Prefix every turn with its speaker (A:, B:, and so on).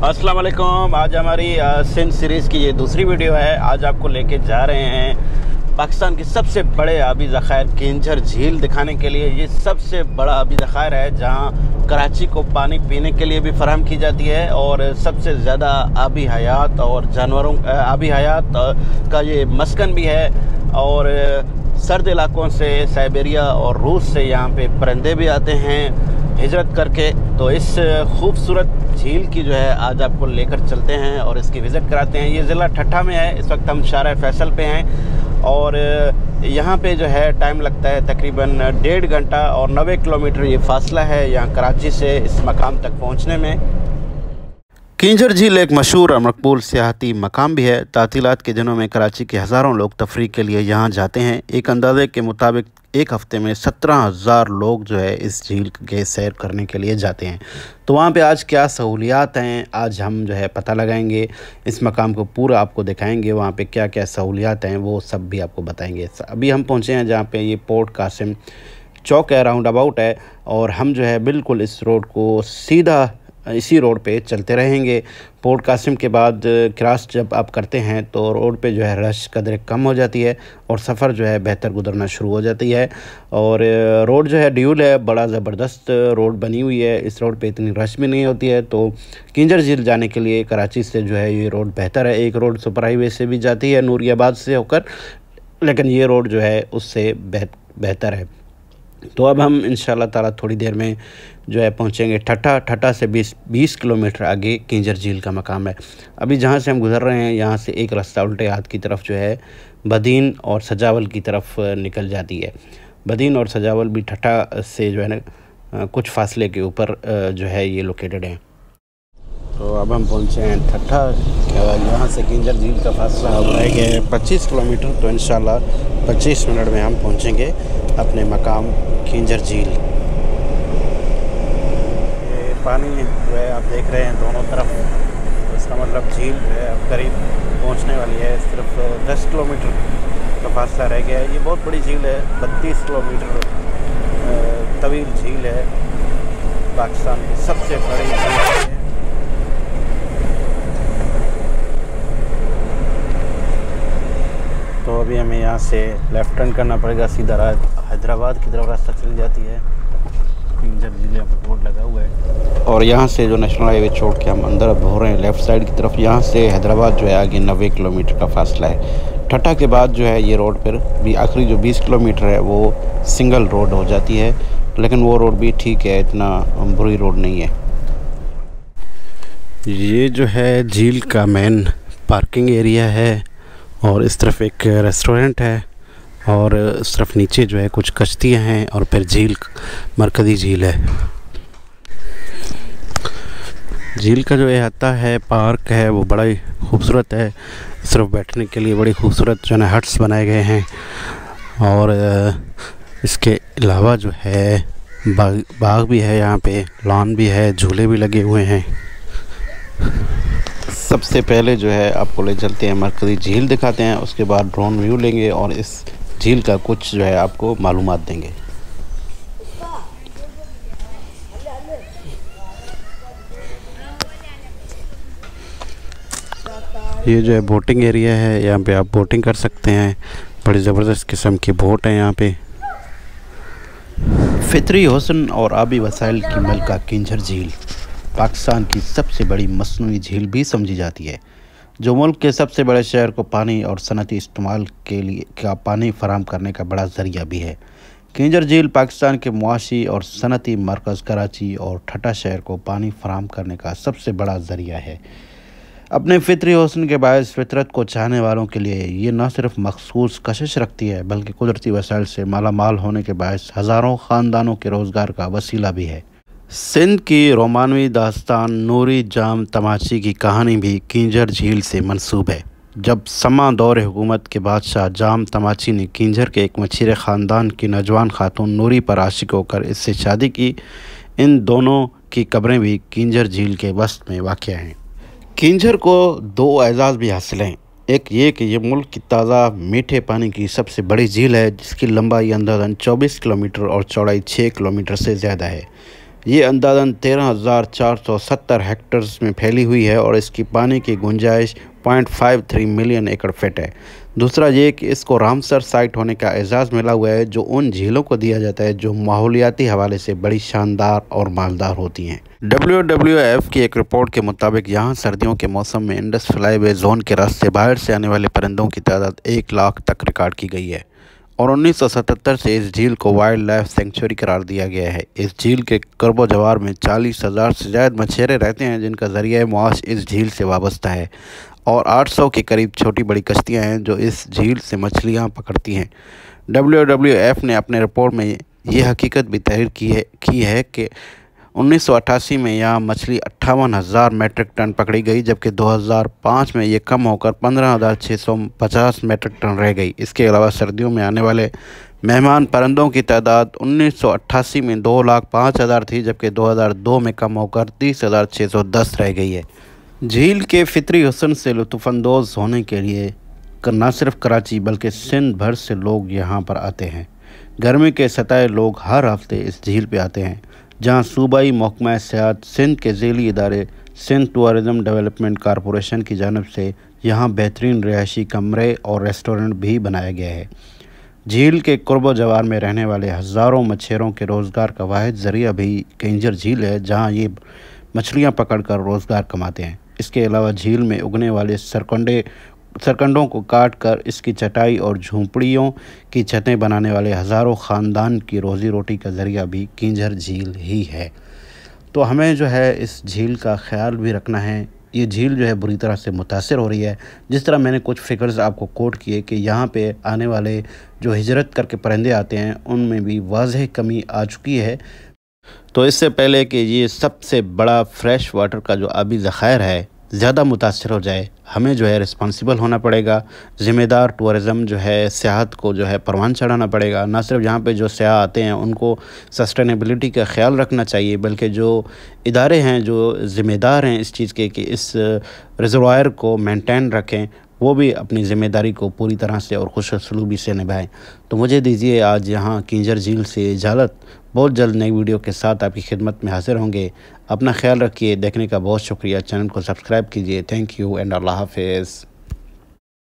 A: वालेकुम आज हमारी सिंध सीरीज़ की ये दूसरी वीडियो है। आज आपको लेके जा रहे हैं पाकिस्तान की सबसे बड़े आबी ज़ख़ायर केंझर झील दिखाने के लिए। ये सबसे बड़ा आबी ज़ख़ायर है, जहाँ कराची को पानी पीने के लिए भी फराम की जाती है और सबसे ज़्यादा आबी हयात और जानवरों आबी हयात का ये मस्कन भी है और सर्द इलाकों से, साइबेरिया और रूस से यहाँ पे परिंदे भी आते हैं हिजरत करके। तो इस खूबसूरत झील की जो है आज आपको लेकर चलते हैं और इसकी विज़िट कराते हैं। ये ज़िला ठट्ठा में है। इस वक्त हम शार फैसल पे हैं और यहाँ पे जो है टाइम लगता है तकरीबन डेढ़ घंटा और नबे किलोमीटर ये फासला है यहाँ कराची से इस मकाम तक पहुँचने में। किंजर झील एक मशहूर और मकबूल सियाहती मकाम भी है। तातीलत के दिनों में कराची के हज़ारों लोग तफरी के लिए यहाँ जाते हैं। एक अंदाजे के मुताबिक एक हफ़्ते में सत्रह हज़ार लोग जो है इस झील के सैर करने के लिए जाते हैं। तो वहाँ पे आज क्या सहूलियात हैं, आज हम जो है पता लगाएँगे। इस मकाम को पूरा आपको दिखाएँगे, वहाँ पे क्या क्या सहूलियात हैं, वो सब भी आपको बताएँगे। अभी हम पहुँचे हैं जहाँ पे ये पोर्ट कासिम चौक है, राउंड अबाउट है। और हम जो है बिल्कुल इस रोड को सीधा इसी रोड पे चलते रहेंगे। पोर्ट कासिम के बाद क्रॉस जब आप करते हैं तो रोड पे जो है रश कदर कम हो जाती है और सफ़र जो है बेहतर गुजरना शुरू हो जाती है। और रोड जो है ड्यूल है, बड़ा ज़बरदस्त रोड बनी हुई है। इस रोड पे इतनी रश भी नहीं होती है। तो किंजर झील जाने के लिए कराची से जो है ये रोड बेहतर है। एक रोड सुपर हाईवे से भी जाती है, नूरियाबाद से होकर, लेकिन ये रोड जो है उससे बेहतर है। तो अब हम इन ताला थोड़ी देर में जो है पहुँचेंगे ठट्ठा ठट्ठा से बीस बीस किलोमीटर आगे किंजर झील का मकाम है। अभी जहाँ से हम गुज़र रहे हैं, यहाँ से एक रास्ता उल्टे हाथ की तरफ़ जो है बदीन और सजावल की तरफ़ निकल जाती है। बदीन और सजावल भी ठट्ठा से जो है ना कुछ फासले के ऊपर जो है ये लोकेटेड हैं। तो अब हम पहुँचे हैं ठट्ठा यहाँ से किंजर झील का फासला अब रह गया पच्चीस किलोमीटर तो इन पच्चीस मिनट में हम पहुँचेंगे अपने मकाम किंजर झील। ये पानी जो है, आप देख रहे हैं दोनों तरफ़ तो इसका मतलब झील जो है अब करीब पहुँचने वाली है, सिर्फ़ 10 किलोमीटर का फासला रह गया है। ये बहुत बड़ी झील है, बत्तीस किलोमीटर तवील झील है, पाकिस्तान की सबसे बड़ी झील है। तो अभी हमें यहाँ से लेफ़्ट टर्न करना पड़ेगा सीधा हैदराबाद की तरफ़ रास्ता चली जाती है। पिंजर ज़िले पर बोर्ड लगा हुआ है। और यहाँ से जो नेशनल हाईवे छोड़ के हम अंदर अब हो रहे हैं लेफ़्ट साइड की तरफ़ यहाँ से हैदराबाद जो है आगे नबे किलोमीटर का फासला है। ठट्टा के बाद जो है ये रोड पर भी आखिरी जो 20 किलोमीटर है वो सिंगल रोड हो जाती है। लेकिन वो रोड भी ठीक है इतना बुरी रोड नहीं है। ये जो है झील का मेन पार्किंग एरिया है। और इस तरफ़ एक रेस्टोरेंट है और इस तरफ़ नीचे जो है कुछ कश्तियाँ हैं और फिर झील मरकज़ी झील है। झील का जो अहाता है, पार्क है, वो बड़ा ही खूबसूरत है। सिर्फ़ बैठने के लिए बड़ी खूबसूरत जो है हट्स बनाए गए हैं। और इसके अलावा जो है, बाग बाग भी है यहाँ पे, लॉन भी है, झूले भी लगे हुए हैं। सबसे पहले जो है आपको ले चलते हैं मरकज़ी झील दिखाते हैं, उसके बाद ड्रोन व्यू लेंगे और इस झील का कुछ जो है आपको मालूम देंगे। ये जो है बोटिंग एरिया है, यहाँ पे आप बोटिंग कर सकते हैं। बड़ी ज़बरदस्त किस्म की बोट है यहाँ पे। फितरी हसन और आबी वसाइल की मलका किंजर झील। पाकिस्तान की सबसे बड़ी मसनू झील भी समझी जाती है, जो मुल्क के सबसे बड़े शहर को पानी और सनती इस्तेमाल के लिए, का पानी फराम करने का बड़ा ज़रिया भी है। किंजर झील पाकिस्तान के मुआशी और सनती मरकज़ कराची और ठटा शहर को पानी फराम करने का सबसे बड़ा ज़रिया है। अपने फितरी हसन के बायस फितरत को चाहने वालों के लिए ये न सिर्फ़ मखसूस कशिश रखती है, बल्कि कुदरती वसाइल से माला माल होने के बायस हज़ारों ख़ानदानों के रोज़गार का वसीला भी है। सिंध की रोमानवी दास्तान नूरी जाम तमाची की कहानी भी किंजर झील से मंसूब है। जब समा दौर हुकूमत के बादशाह जाम तमाची ने किंजर के एक मछीरे ख़ानदान की नौजवान खातून नूरी पर आशिक होकर इससे शादी की, इन दोनों की कब्रें भी किंजर झील के वस्त में वाक़ हैं। किंजर को दो एजाज़ भी हासिल हैं। एक ये कि यह मुल्क की ताज़ा मीठे पानी की सबसे बड़ी झील है, जिसकी लंबाई अंदाजन 24 किलोमीटर और चौड़ाई 6 किलोमीटर से ज़्यादा है। ये अंदाजन तेरह हज़ार चार सौ सत्तर हेक्टर्स में फैली हुई है और इसकी पानी की गुंजाइश पॉइंट फाइव थ्री मिलियन एकड़ फिट है। दूसरा ये कि इसको रामसर साइट होने का एजाज़ मिला हुआ है, जो उन झीलों को दिया जाता है जो माहौलियाती हवाले से बड़ी शानदार और मालदार होती हैं। डब्ल्यू डब्ल्यू एफ़ की एक रिपोर्ट के मुताबिक यहाँ सर्दियों के मौसम में इंडस फ्लाईवे जोन के रास्ते बाहर से आने वाले परिंदों की तादाद एक लाख तक रिकॉर्ड की गई है। और 1977 से इस झील को वाइल्ड लाइफ सेंचुरी करार दिया गया है। इस झील के करबो जवार में चालीस हज़ार से ज़्यादा मछेरे रहते हैं, जिनका ज़रिए मुआश इस झील से वाबस्ता है। और 800 के करीब छोटी बड़ी कश्तियाँ हैं, जो इस झील से मछलियाँ पकड़ती हैं। डब्ल्यूडब्ल्यूएफ ने अपने रिपोर्ट में ये हकीकत भी तहरीर की है की है कि 1988 में यहाँ मछली अट्ठावन हज़ार मेट्रिक टन पकड़ी गई, जबकि 2005 में ये कम होकर पंद्रह हज़ार छः सौ पचास मेट्रिक टन रह गई। इसके अलावा सर्दियों में आने वाले मेहमान परंदों की तादाद 1988 में दो लाख पाँच हज़ार थी, जबकि 2002 में कम होकर तीस हज़ार छः सौ दस रह गई है। झील के फितरी हसन से लुफानंदोज़ होने के लिए न सिर्फ़ कराची, बल्कि सिंध भर से लोग यहाँ पर आते हैं। गर्मी के सताए लोग हर हफ़्ते इस झील पे आते हैं। जहाँ सूबाई महकमा सियात सिंध के झीली इदारे सिंध टूरिज़म डेवलपमेंट कॉरपोरेशन की जानब से यहाँ बेहतरीन रिहायशी कमरे और रेस्टोरेंट भी बनाया गया है। झील के कुर्ब जवार में रहने वाले हज़ारों मच्छरों के रोज़गार का वाद ज़रिया भी केंजर झील है, जहाँ ये मछलियाँ पकड़ कर रोज़गार कमाते हैं। इसके अलावा झील में उगने वाले सरकंडे सरकंडों को काट कर इसकी चटाई और झोंपड़ियों की छतें बनाने वाले हज़ारों ख़ानदान की रोज़ी रोटी का ज़रिया भी किंजर झील ही है। तो हमें जो है इस झील का ख्याल भी रखना है। ये झील जो है बुरी तरह से मुतासर हो रही है। जिस तरह मैंने कुछ फ़िगर्स आपको कोट किए कि यहाँ पे आने वाले जो हिजरत करके परिंदे आते हैं, उनमें भी वाज कमी आ चुकी है। तो इससे पहले कि ये सबसे बड़ा फ्रेश वाटर का जो आबी ज़ख़ायर है ज़्यादा मुतासर हो जाए, हमें जो है रिस्पॉन्सिबल होना पड़ेगा। ज़िम्मेदार टूरिज़म जो है, सियाहत को जो है परवान चढ़ाना पड़ेगा। ना सिर्फ़ यहाँ पे जो सयाह आते हैं, उनको सस्टेनेबिलिटी का ख्याल रखना चाहिए, बल्कि जो इदारे हैं, जो ज़िम्मेदार हैं इस चीज़ के, कि इस रिजर्वायर को मेंटेन रखें। वो भी अपनी ज़िम्मेदारी को पूरी तरह से और खुश सलूबी से निभाएँ। तो मुझे दीजिए आज यहाँ किंजर झील से इजाज़त। बहुत जल्द नई वीडियो के साथ आपकी खिदमत में हाजिर होंगे। अपना ख्याल रखिए, देखने का बहुत शुक्रिया। चैनल को सब्सक्राइब कीजिए। थैंक यू एंड अल्लाह हाफिज़।